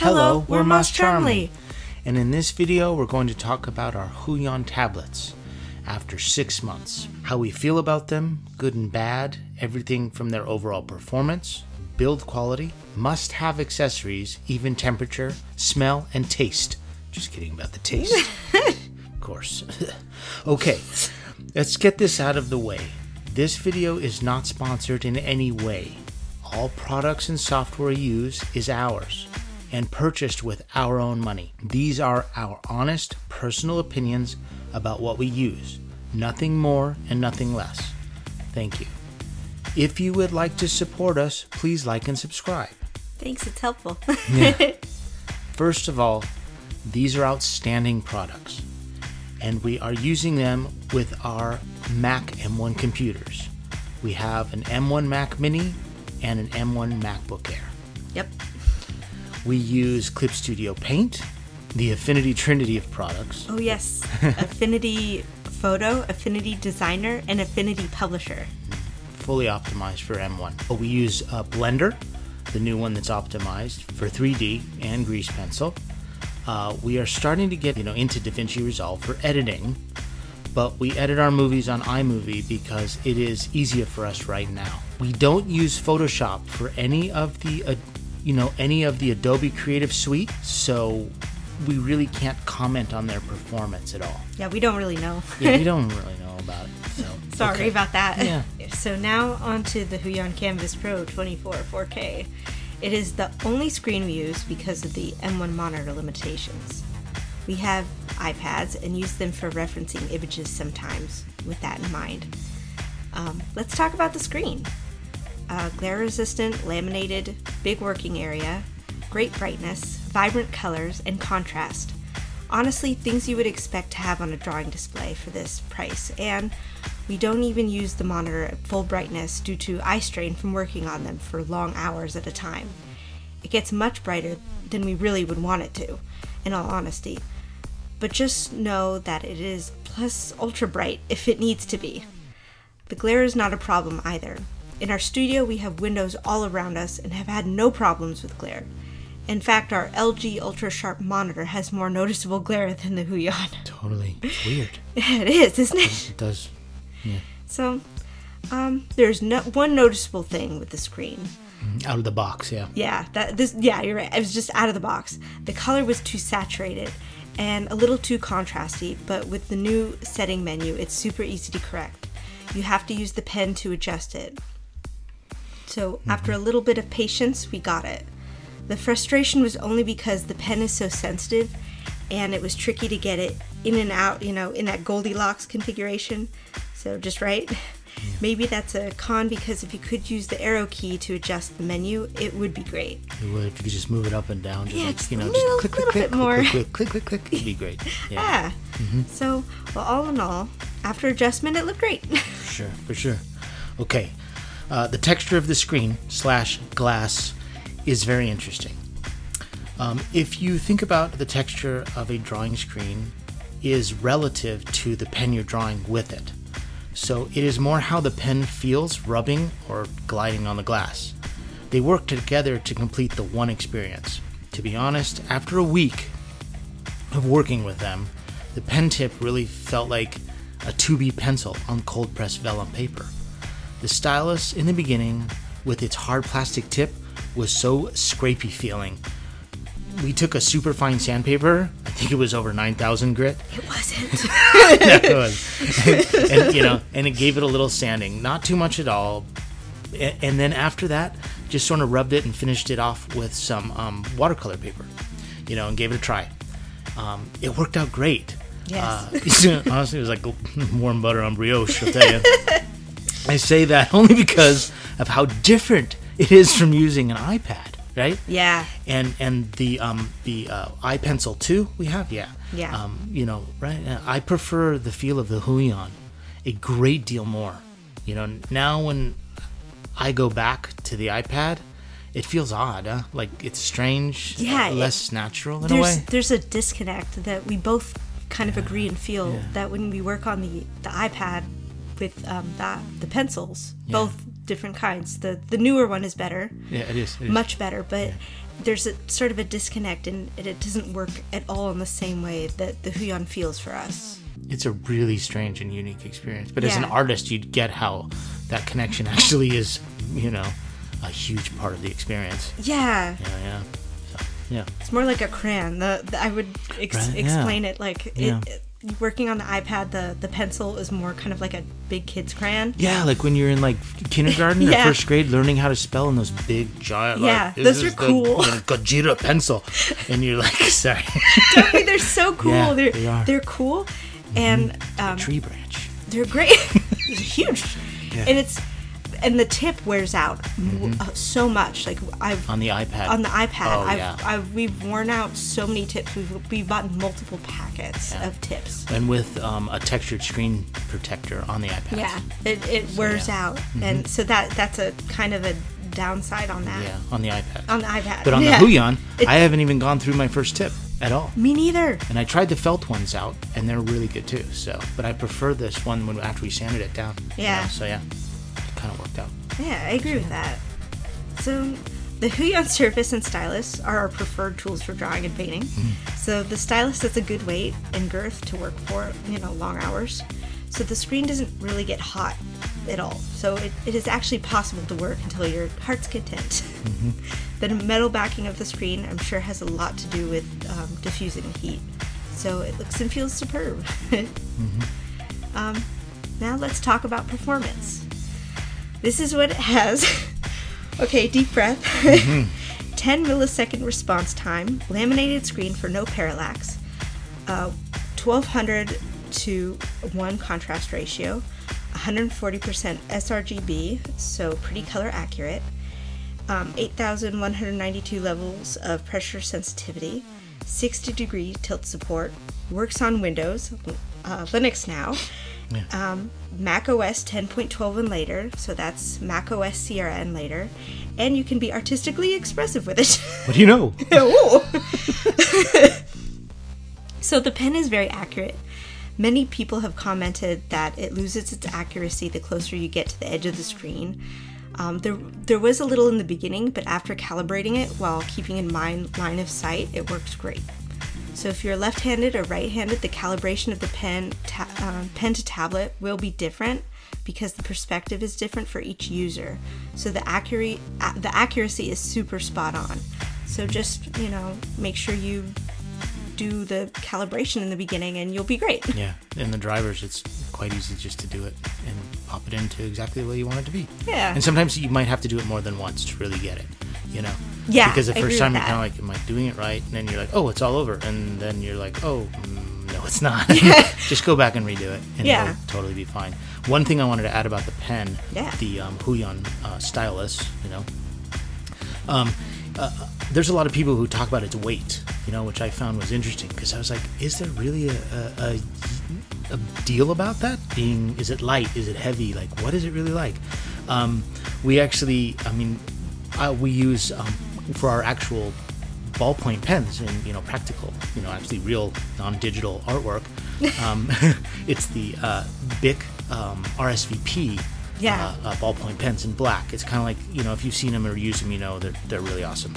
Hello, we're Moss Charmly. And in this video, we're going to talk about our Huion tablets after six months. How we feel about them, good and bad, everything from their overall performance, build quality, must have accessories, even temperature, smell, and taste. Just kidding about the taste. of course. okay, let's get this out of the way. This video is not sponsored in any way. All products and software used is ours and purchased with our own money. These are our honest, personal opinions about what we use. Nothing more and nothing less. Thank you. If you would like to support us, please like and subscribe. Thanks, it's helpful. Yeah. First of all, these are outstanding products, and we are using them with our Mac M1 computers. We have an M1 Mac Mini and an M1 MacBook Air. yep. We use Clip Studio Paint, the Affinity Trinity of products. Oh, yes. Affinity Photo, Affinity Designer, and Affinity Publisher. fully optimized for M1. But we use uh, Blender, the new one that's optimized for 3D and Grease Pencil. Uh, we are starting to get you know into DaVinci Resolve for editing, but we edit our movies on iMovie because it is easier for us right now. We don't use Photoshop for any of the uh, you know any of the Adobe Creative Suite, so we really can't comment on their performance at all. Yeah, we don't really know. Yeah, we don't really know about it. So Sorry okay. about that. Yeah. So now on to the Huion Kamvas Pro 24 4K. It is the only screen we use because of the M1 monitor limitations. We have iPads and use them for referencing images sometimes with that in mind. Um, let's talk about the screen. Uh, glare resistant, laminated, big working area, great brightness, vibrant colors, and contrast. Honestly, things you would expect to have on a drawing display for this price, and we don't even use the monitor at full brightness due to eye strain from working on them for long hours at a time. It gets much brighter than we really would want it to, in all honesty. But just know that it is plus ultra bright if it needs to be. The glare is not a problem either. In our studio, we have windows all around us and have had no problems with glare. In fact, our LG Ultra Sharp monitor has more noticeable glare than the Huion. Totally, it's weird. it is, isn't it? It does. Yeah. So, um, there's no one noticeable thing with the screen. Out of the box, yeah. Yeah, that this yeah, you're right. It was just out of the box. The color was too saturated and a little too contrasty, but with the new setting menu, it's super easy to correct. You have to use the pen to adjust it. So, mm-hmm. after a little bit of patience, we got it. The frustration was only because the pen is so sensitive and it was tricky to get it in and out, you know, in that Goldilocks configuration. So, just right. Maybe that's a con because if you could use the arrow key to adjust the menu, it would be great. It would if you could just move it up and down. Just Yeah, like, just you a know, little- just click, click, little click, bit more. click, click, click, click, click. It'd be great. Yeah, Yeah. So, well, all in all, after adjustment, it looked great. for sure, for sure. Okay, uh, the texture of the screen slash glass is very interesting. Um, if you think about the texture of a drawing screen, is relative to the pen you're drawing with it. So it is more how the pen feels rubbing or gliding on the glass. They work together to complete the one experience. To be honest, after a week of working with them, the pen tip really felt like a 2B pencil on cold pressed vellum paper. The stylus in the beginning, with its hard plastic tip, was so scrapey feeling. We took a super fine sandpaper, I think it was over 9,000 grit, it wasn't. it was. and you know, and it gave it a little sanding, not too much at all. And then after that, just sort of rubbed it and finished it off with some um, watercolor paper, you know, and gave it a try. Um, it worked out great. Yes. Uh, honestly, it was like warm butter on brioche. I'll tell you. I say that only because of how different it is from using an iPad, right? yeah. and and the um the uh, iPencil 2 we have yeah Yeah. um you know right I prefer the feel of the Huion a great deal more you know now when I go back to the iPad it feels odd huh? like it's strange Yeah, uh, it- less natural in a way there's a disconnect that we both kind of agree and feel that when we work on the the iPad with um, the the pencils, both different kinds. The the newer one is better, Yeah, it is. It is. much better, but there's a sort of a disconnect, and it, it doesn't work at all in the same way that the Huion feels for us. it's a really strange and unique experience. But as an artist, you'd get how that connection actually is, you know, a huge part of the experience. Yeah, Yeah, yeah. So, yeah. it's more like a crayon. The, the- I would ex- Right, yeah. explain it like it, Yeah. it- working on the iPad. The the pencil is more kind of like a big kid's crayon. Yeah, like when you're in like kindergarten or first grade, learning how to spell in those big giant. Yeah, like, those is are the, cool. you know, Gojira pencil, and you're like, sorry, they're so cool. Yeah, they're they are. they're cool, and um, tree branch. they're great. They're huge, and it's and the tip wears out m uh, so much. Like I've On the iPad. on the iPad, Oh, I've, yeah. I've we've worn out so many tips. We've we've bought multiple packets Yeah. of tips. and with um, a textured screen protector on the iPad. Yeah, it, it wears yeah. out, and so that that's a kind of a downside on that Yeah, on the iPad. on the iPad. but on the Huion, It- I haven't even gone through my first tip at all. me neither. And I tried the felt ones out, and they're really good too. So, but I prefer this one when after we sanded it down. you Yeah. know, so yeah, kind of worked out. Yeah, I agree with that. So, the Huion Surface and Stylus are our preferred tools for drawing and painting. So, the stylus has a good weight and girth to work for, you know, long hours. So, the screen doesn't really get hot at all. So, it, it is actually possible to work until your heart's content. the metal backing of the screen, I'm sure, has a lot to do with um, diffusing heat. So, it looks and feels superb. um, now, let's talk about performance. This is what it has. okay, deep breath. 10 millisecond response time, laminated screen for no parallax, uh, 1200 to 1 contrast ratio, 140% sRGB, so pretty color accurate, um, 8,192 levels of pressure sensitivity, 60 degree tilt support, works on Windows, uh, Linux now, um, Mac OS 10.12 and later, so that's Mac OS Sierra and later, and you can be artistically expressive with it. What do you know? So the pen is very accurate. Many people have commented that it loses its accuracy the closer you get to the edge of the screen. Um, there, there was a little in the beginning, but after calibrating it while keeping in mind line of sight, it works great. So if you're left-handed or right-handed, the calibration of the pen, ta- um, pen to tablet will be different because the perspective is different for each user. So the accuracy, the accuracy is super spot on. So just you know, make sure you do the calibration in the beginning, and you'll be great. Yeah, in the drivers, it's quite easy just to do it and pop it into exactly the way you want it to be. Yeah. And sometimes you might have to do it more than once to really get it, you know? Yeah, Because the first time you're kind of like, am I doing it right? And then you're like, oh, it's all over. And then you're like, oh, mm, no, it's not. just go back and redo it, and Yeah. it'll totally be fine. One thing I wanted to add about the pen, Yeah. the um, Huion uh, stylus, you know, um, uh, there's a lot of people who talk about its weight, you know, which I found was interesting because I was like, is there really a, a, a, a deal about that? Being, is it light? Is it heavy? Like, what is it really like? Um, we actually, I mean, uh, we use um, for our actual ballpoint pens and you know practical, you know, actually real non-digital artwork. Um, it's the uh, Bic um, RSVP Yeah. uh, uh, ballpoint pens in black. It's kind of like you know if you've seen them or used them, you know they're they're really awesome.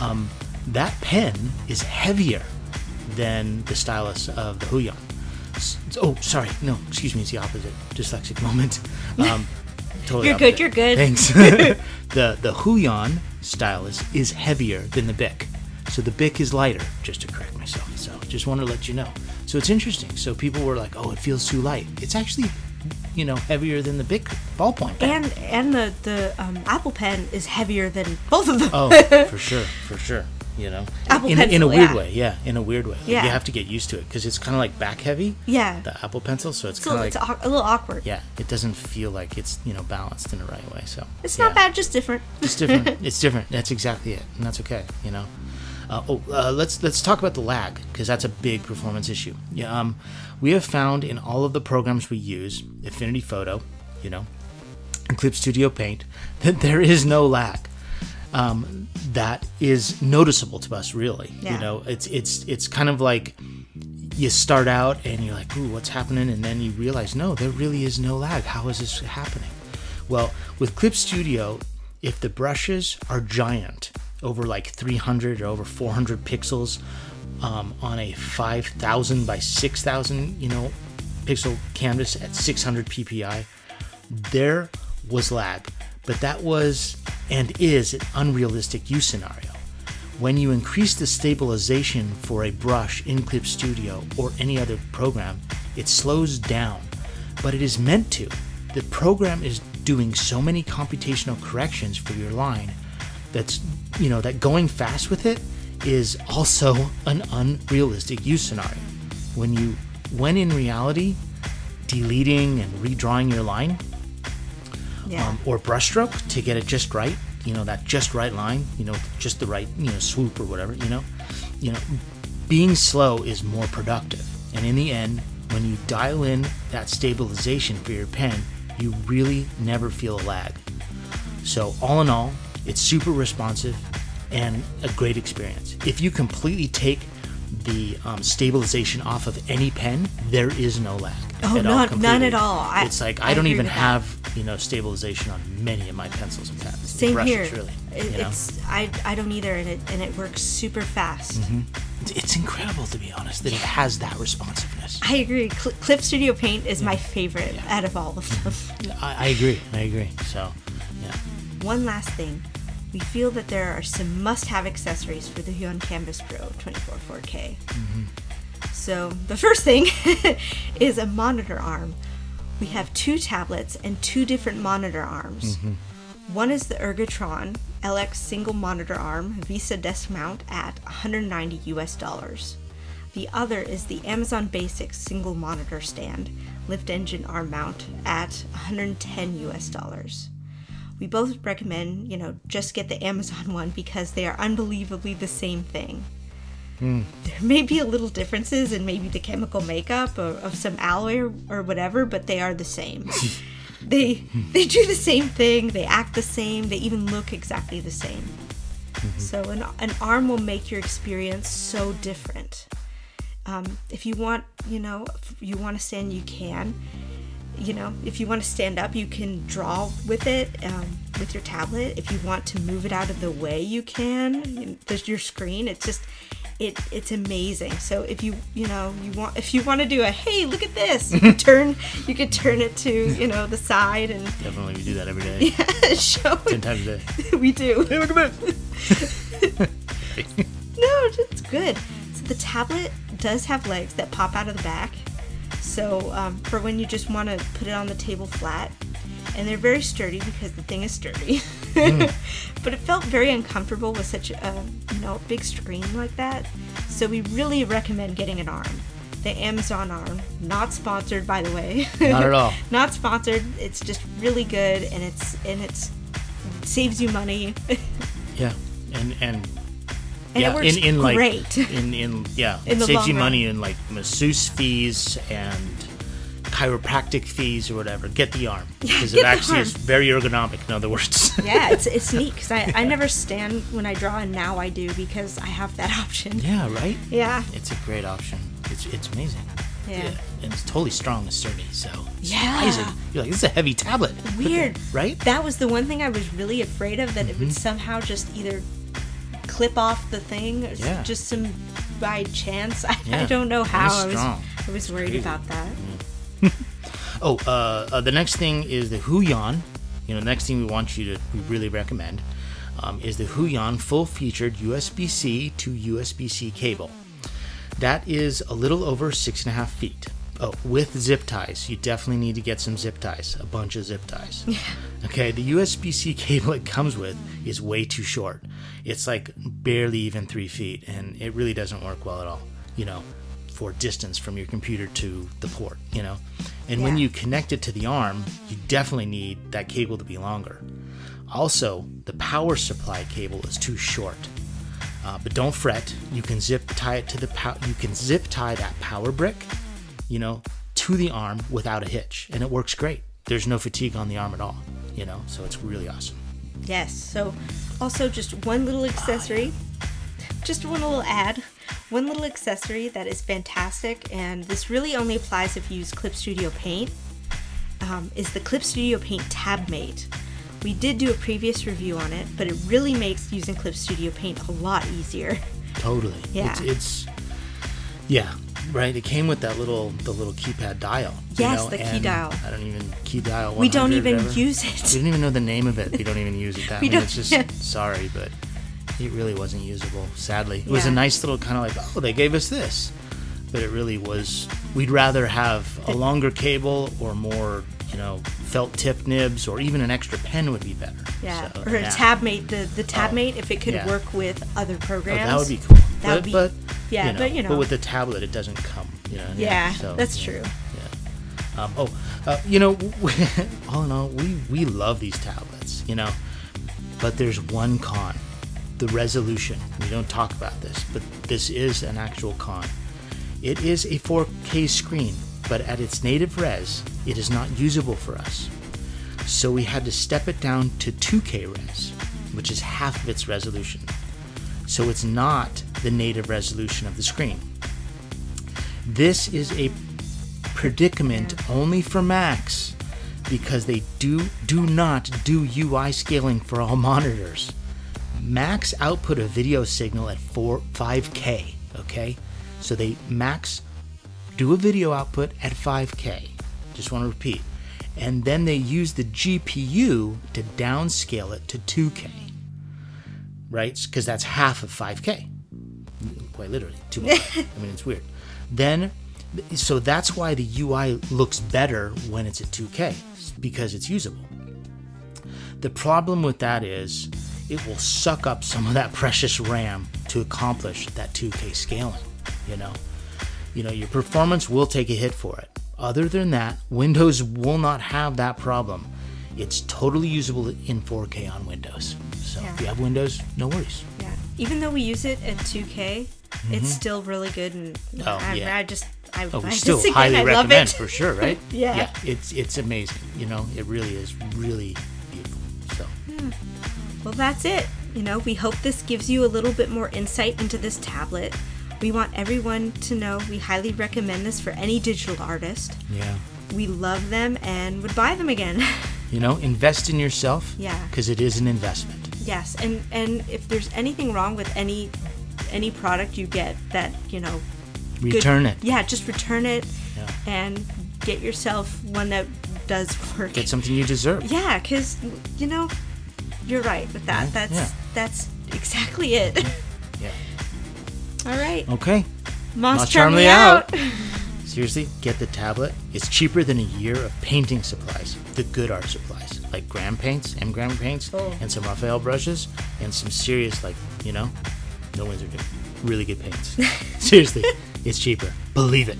Um, that pen is heavier than the stylus of the Huion. S- Oh, sorry, no, excuse me, it's the opposite. Dyslexic moment. Um, totally You're good, you're good. Thanks. the the Huion stylus is heavier than the Bic, so the Bic is lighter. Just to correct myself. So just want to let you know. So it's interesting. So people were like, "Oh, it feels too light." It's actually, you know, heavier than the Bic ballpoint pen. And and the the um, Apple Pen is heavier than both of them. Oh, for sure, for sure. You know, Apple in, a- in a weird yeah. way, yeah, in a weird way. Like, you have to get used to it because it's kind of like back heavy. Yeah. the Apple Pencil, so it's kind of like a little awkward. yeah, it doesn't feel like it's you know balanced in the right way. So It's yeah. not bad, just different. It's different. it's different. That's exactly it, and that's okay. You know. Uh, oh, uh, let's let's talk about the lag because that's a big performance issue. Yeah, um, we have found in all of the programs we use, Affinity Photo, you know, and Clip Studio Paint, that there is no lag. Um, that is noticeable to us, really. Yeah. You know, it's it's it's kind of like you start out and you're like, "Ooh, what's happening?" And then you realize, no, there really is no lag. How is this happening? Well, with Clip Studio, if the brushes are giant, over like 300 or over 400 pixels um, on a 5000 by 6000, you know, pixel canvas at 600 ppi, there was lag. But that was and is an unrealistic use scenario. When you increase the stabilization for a brush in Clip Studio or any other program, it slows down, but it is meant to. The program is doing so many computational corrections for your line that's, you know, that going fast with it is also an unrealistic use scenario. When you when in reality, deleting and redrawing your line Yeah. um, or brushstroke to get it just right. You know that just right line. You know just the right you know swoop or whatever. You know, you know, being slow is more productive. And in the end, when you dial in that stabilization for your pen, you really never feel a lag. So all in all, it's super responsive and a great experience. If you completely take the um, stabilization off of any pen, there is no lag. Oh, at all, none- at all. I- it's like I I, don't even have you know stabilization on many of my pencils and pens. Same brushes, here. really. It- you know? It's I I don't either, and it and it works super fast. Mm-hmm. It's, incredible to be honest that it has that responsiveness. I agree. Cl- Clip Studio Paint is my favorite out of all of them. I, I agree. I agree. So, yeah. One last thing. We feel that there are some must-have accessories for the Huion Kamvas Pro 24 4K. Mm-hmm. So the first thing is a monitor arm. We have two tablets and two different monitor arms. Mm-hmm. One is the Ergotron LX single monitor arm VESA desk mount at 190 US dollars. The other is the Amazon Basics single monitor stand lift engine arm mount at 110 US dollars. We both recommend, you know, just get the Amazon one because they are unbelievably the same thing. There may be a little differences in maybe the chemical makeup or, of some alloy or, or whatever, but they are the same. they they do the same thing. They act the same. They even look exactly the same. So an, an arm will make your experience so different. Um, if you want, you know, you want to stand, you can. You know, if you want to stand up, you can draw with it um, with your tablet. If you want to move it out of the way, you can. You- There's your screen. It's just, it it's amazing. So if you you know you want if you want to do a hey look at this, you can turn you can turn it to you know the side and Definitely, we do that every day. yeah show Ten it. times a day. we do. Hey, look at that. No, it's good. So the tablet does have legs that pop out of the back. So um, for when you just want to put it on the table flat, and they're very sturdy because the thing is sturdy. but it felt very uncomfortable with such a you know big screen like that. So we really recommend getting an arm. The Amazon arm, not sponsored by the way. Not at all. not sponsored. It's just really good, and it's and it's saves you money. Yeah, and and And yeah, it works in, in like great. in in yeah, In it saves you run. money in like masseuse fees and chiropractic fees or whatever. Get the arm because get it actually is very ergonomic. In other words. yeah, it's it's neat because I, I never stand when I draw, and now I do because I have that option. yeah, right. Yeah, It's a great option. It's it's amazing. Yeah. and it's totally strong and sturdy. So Yeah. surprising. You're like, this is a heavy tablet. Weird, right? That was the one thing I was really afraid of that it Mm-hmm. would somehow just either clip off the thing, Yeah. just some by chance. I, I don't know how. I was. I was worried crazy. about that. Oh, uh, uh, the next thing is the Huion. You know, the next thing we want you to, we really recommend, um, is the Huion full-featured USB-C to USB-C cable. That is a little over six and a half feet. Oh, with zip ties. You definitely need to get some zip ties, a bunch of zip ties. Yeah. Okay, the USB-C cable it comes with is way too short. It's like barely even three feet, and it really doesn't work well at all. You know, for distance from your computer to the port. You know, and when you connect it to the arm, you definitely need that cable to be longer. Also, the power supply cable is too short. Uh, but don't fret. You can zip tie it to the pow- You can zip tie that power brick, you know, to the arm without a hitch, and it works great. There's no fatigue on the arm at all, you know. So it's really awesome. Yes. So, also just one little accessory, just one little ad, one little accessory that is fantastic, and this really only applies if you use Clip Studio Paint. um, is the Clip Studio Paint Tab Mate. We did do a previous review on it, but it really makes using Clip Studio Paint a lot easier. Totally. Yeah. It's, it's yeah, right. It came with that little the little keypad dial. you Yes, know, the key dial. I don't even key dial. We don't even use We it. don't even know the name of it. We don't even use it. That We I mean, don't- it's just yeah. sorry, but it really wasn't usable. Sadly, it was a nice little kind of like oh they gave us this, but it really was. We'd rather have a longer cable or more you know felt tip nibs or even an extra pen would be better. Yeah, So, or a yeah. TabMate. The the oh, TabMate, if it could yeah. work with other Oh, programs, that would be cool. That would be- but yeah, you know, but, you know. but with the tablet, it doesn't come. You know. Yeah, so, that's yeah, true. Yeah. Um, oh, uh, you know, all in all, we we love these tablets. You know, but there's one con: the resolution. We don't talk about this, but this is an actual con. It is a 4K screen, but at its native res, it is not usable for us. So we had to step it down to 2K res, which is half of its resolution. So it's not the native resolution of the screen. This is a predicament only for Macs because they do do not do UI scaling for all monitors. Macs output a video signal at 4 5K, okay? So they Macs do a video output at 5K. Just want to repeat. And then they use the GPU to downscale it to 2K. Right? Because that's half of 5K. Quite literally. 2 I mean, it's weird. Then, so that's why the UI looks better when it's at 2K, because it's usable. The problem with that is it will suck up some of that precious RAM to accomplish that 2K scaling, you know. You know, your performance will take a hit for it. Other than that, Windows will not have that problem. It's totally usable in 4K on Windows. So if you have Windows, no worries. Even though we use it at 2K, it's still really good, and Mm-hmm. Oh, I, yeah. I just I Oh, buy we this still again. highly I recommend it. for sure, right? Yeah. Yeah, it's it's amazing. You know, it really is really beautiful. So Well, that's it. You know, we hope this gives you a little bit more insight into this tablet. We want everyone to know we highly recommend this for any digital artist. yeah. We love them and would buy them again. You know, invest in yourself. Yeah. Because it is an investment. Yes, and and if there's anything wrong with any any product you get that you know good- Return it. yeah, just return it Yeah. and get yourself one that does work. Get something you deserve. Yeah, because you know, you're right with that. Mhm, That's yeah. that's exactly it. Yeah. All right, Okay. Moss, Charmly Charmly out. Seriously, get the tablet. It's cheaper than a year of painting supplies, the good art supplies, like Graham paints, M Graham paints, Oh. and some Raphael brushes, and some serious, like, you know, no ones are good. Really good paints. Seriously, it's cheaper. Believe it.